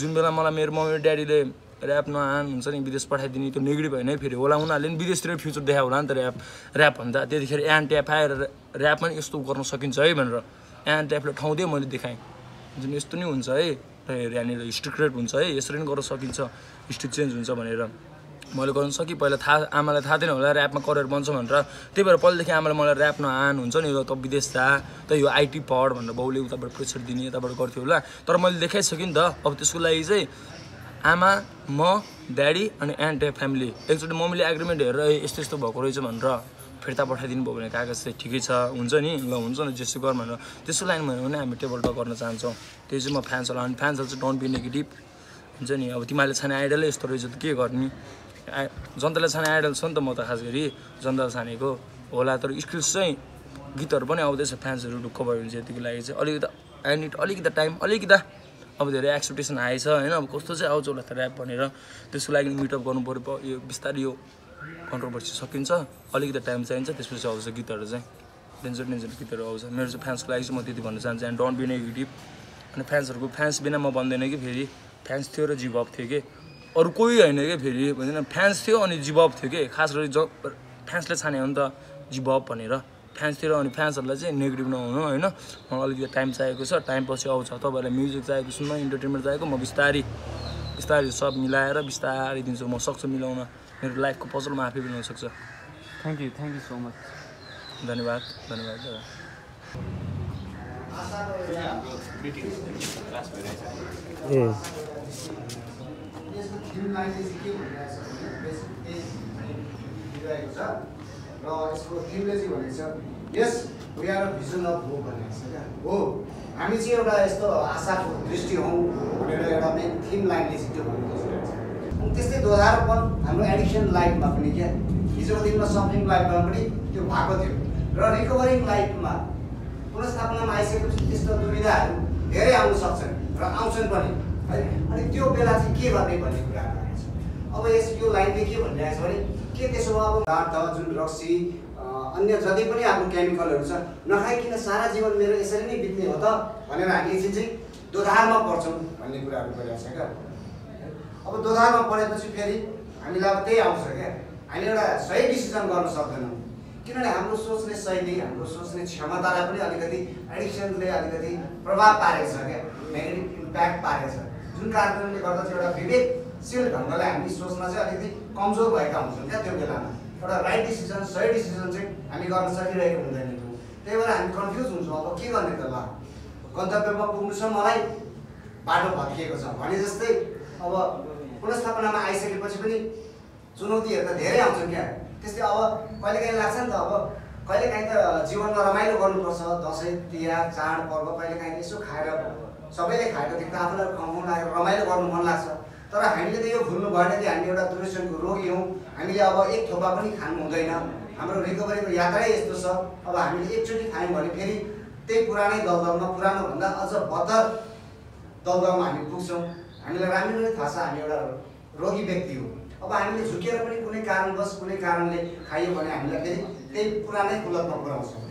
जुन बेला मलाई मेरो मम्मी ड्याडीले ऱ्याप नआन हुन्छ नि विदेश पठाइदिने त्यो नेगेटिभ होइन फेरि होला। उनीहरूले पनि विदेशतिर फ्युचर देखायो होला नि त ऱ्याप ऱ्याप भन्दा। त्यतिखेर एन्ड ट्याप आएर ऱ्याप पनि यस्तो गर्न सकिन्छ है भनेर। एन्ड ट्यापले ठाउँ दियो मैले देखाएँ। जुन यस्तो नि हुन्छ है। यहाँनिर स्ट्रिक्ट रेट हुन्छ है। यसरी पनि गर्न सकिन्छ। हिस्ट्री चेन्ज हुन्छ भनेर। मैले गर्नु सकेँ। पहिला थाहा आमालाई थाहा थिएन होला ऱ्यापमा करियर बन्छ भनेर। त्यही भएर पहिलादेखि आमाले मलाई ऱ्याप नआन हुन्छ नि त विदेश जा त यो आइटी पढ भनेर बाउले उताबाट प्रेसर दिने यताबाट गर्थ्यो होला। तर मैले देखाइसकेँ नि त। अब त्यसको लागि चाहिँ आमा म ड्याडी अनि एन्ड फ्यामिली। एकचोटि मम्मीले एग्रिमेन्ट हेरेर यस्तो यस्तो भएको रहेछ भनेर फिर्ता पठाइदिनु भयो भने कागज चाहिँ ठिकै छ हुन्छ नि? ल हुन्छ नि जेसो गर भनेर। त्यसको लागि भयो भने हामी टेबल टक गर्न चाहन्छौँ। त्यो चाहिँ म फ्यान्सहरूलाई अनि फ्यान्सहरू चाहिँ डोन्ट बी नेगेटिभ हुन्छ नि? अब तिमीहरूले छाने आइडलै यस्तो रहेछ त के गर्ने? जनताले छाने आइडल छ नि त म त खास गरी जनताले छानेको। होला तर स्किल्स चाहिँ गीतहरू पनि आउँदैछ फ्यान्सहरू ढुक्क भयो भने चाहिँ यतिको लागि चाहिँ अलिकति आई निड अलिकति टाइम अलिकति अब धेरै एक्सपेक्टेसन हाई छ होइन? अब कस्तो चाहिँ आउँछ होला त ऱ्याप भनेर? त्यसको लागि मिटअप गर्नु पऱ्यो यो बिस्तारै यो कन्ट्रोभर्सी सकिन्छ। अलिकति टाइम चाहिन्छ त्यसपछि आउँछ गीतहरू चाहिँ। डेन्जर डेन्जर गीतहरू आउँछ। मेरो चाहिँ फ्यान्सको लागि चाहिँ म त्यति भन्न चाहन्छु। एन्ड डोन्ट बी नेगेटिभ अनि फ्यान्सहरूको फ्यान्स बिना म भन्दैन कि फेरि। फ्यान्स थियो र जिभअप थियो कि। अरू कोही होइन कि फेरि। भन्दैन। फ्यान्स थियो अनि जिभअप थियो कि। खास गरी ज फ्यान्सले छाने हो नि त जिभअप भनेर। फ्यान्सतिर अनि फ्यान्सहरूलाई चाहिँ नेगेटिभ नहुनु होइन? मलाई अलिकति टाइम चाहिएको छ टाइम पछि आउँछ। तपाईँहरूलाई म्युजिक चाहिएको सुन्न इन्टरटेनमेन्ट चाहिएको म बिस्तारै बिस्तारै सब मिलाएर बिस्तारै दिन्छु। म सक्छु मिलाउन। मेरो लाइफको पजल म आफै मिलाउन सक्छु। Thank you thank you so much धन्यवाद धन्यवाद दादा। र यसको थिमले चाहिँ भनेको छ yes we are vision of हो भनेको छ क्या। हो। हामी चाहिँ एउटा यस्तो आशाको दृष्टि हौँ भनेर एउटा मेन थिम लाइनले चाहिँ त्यो भन्नु खोजिरहेको छ त्यस्तै दोधारोपन हाम्रो एडिक्सन लाइफमा पनि क्या। हिजोको दिनमा सफरिङ लाइफमा पनि त्यो भएको थियो। र रिकभरिङ लाइफमा पुनस्थापनामा आइसकेपछि त्यस्तो दुविधाहरू धेरै आउन सक्छन् र आउँछन् पनि। है। अनि त्यो बेला चाहिँ के गर्ने भन्ने कुरा अब यस यो लाइनले के भनिरहेको छ भने के त्यसो भए अब दाँत जुन रक्सी अन्य जति पनि आफ्नो केमिकलहरू छ नखाइकन सारा जीवन मेरो यसरी नै बित्ने हो त भनेर हामी एकछिन चाहिँ दोधारमा पर्छौँ भन्ने कुराहरू गरिरहेको छ क्या। अब दोधारमा पढेपछि फेरि हामीलाई अब त्यही आउँछ क्या। हामी एउटा सही डिसिजन गर्न सक्दैनौँ। किनभने हाम्रो सोच्ने शैली हाम्रो सोच्ने क्षमतालाई पनि अलिकति एडिक्सनले अलिकति प्रभाव पारेको छ क्या नेगेटिभ इम्प्याक्ट पारेको छ जुन कारणले गर्दा चाहिँ एउटा विवेकशील ढङ्गले हामी सोच्न चाहिँ अलिकति कमजोर भएका हुन्छौँ क्या त्यो बेलामा। एउटा राइट डिसिजन सही डिसिजन चाहिँ हामी गर्न सकिरहेको हुँदैनौँ त्यही भएर हामी कन्फ्युज हुन्छौँ अब के गर्ने त ल? गन्तव्यमा पुग्नु छ मलाई बाटो भत्किएको छ। भने जस्तै अब पुनस्थापनामा आइसकेपछि पनि चुनौतीहरू त धेरै आउँछन् क्या। त्यस्तै अब कहिलेकाहीँ लाग्छ नि त अब कहिलेकाहीँ त जीवनमा रमाइलो गर्नुपर्छ। दसैँ तिहार चाडपर्व कहिलेकाहीँ यसो खाएर सबैले खाएको देख्दा आफूलाई खुवाउनु लागेर रमाइलो गर्नु मन लाग्छ। तर हामीले त यो भुल्नु भएन कि हामी एउटा दुरेसनको रोगी हौँ। हामीले अब एक थोपा पनि खानु हुँदैन। हाम्रो रिकभरीको यात्रै यस्तो छ। अब हामीले एकचोटि खायौँ भने फेरि त्यही पुरानै दलदलमा पुरानोभन्दा अझ बदर दलदलमा हामी पुग्छौँ। हामीलाई राम्ररी नै थाहा छ हामी एउटा रोगी व्यक्ति हो। अब हामीले झुकेर पनि कुनै कारणवश कुनै कारणले खाइयो भने हामीलाई फेरि त्यही पुरानै कुलतमा पुऱ्याउँछौँ।